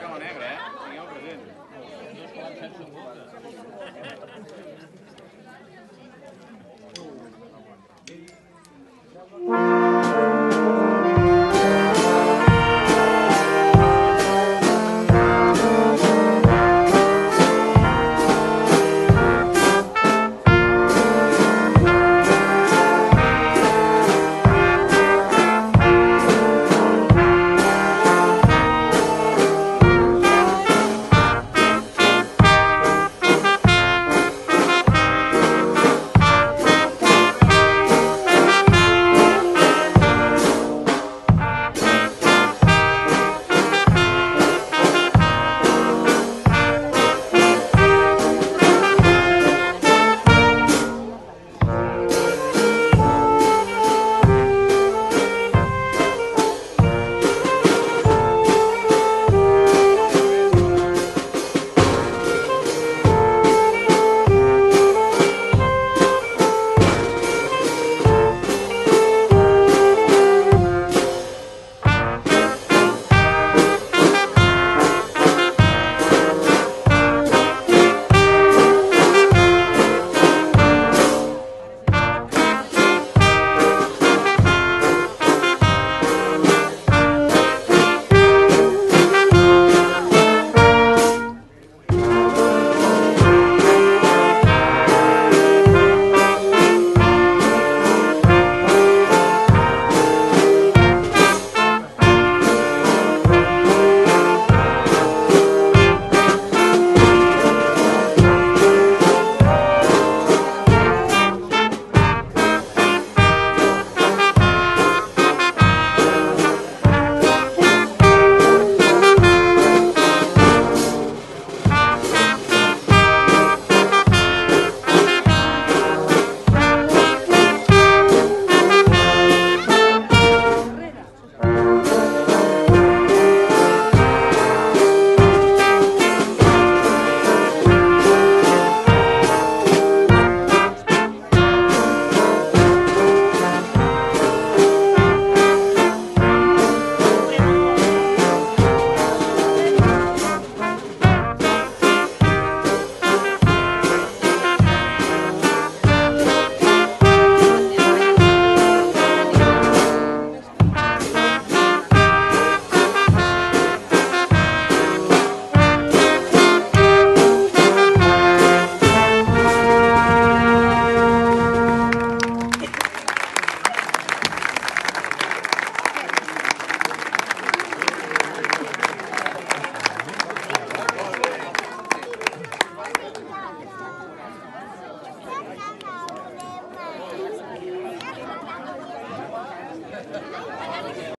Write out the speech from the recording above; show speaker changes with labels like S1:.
S1: Cama negra, eh? Tingueu present.
S2: No